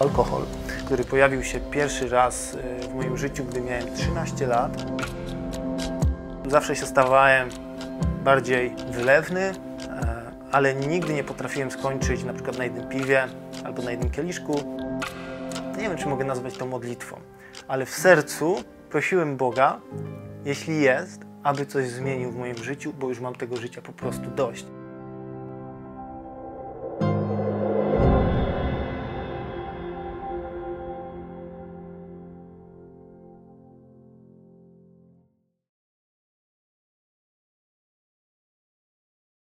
Alkohol, który pojawił się pierwszy raz y, w moim życiu, gdy miałem 13 lat. Zawsze się stawałem bardziej wylewny, e, ale nigdy nie potrafiłem skończyć na przykład na jednym piwie albo na jednym kieliszku. Nie wiem, czy mogę nazwać to modlitwą, ale w sercu prosiłem Boga, jeśli jest, aby coś zmienił w moim życiu, bo już mam tego życia po prostu dość.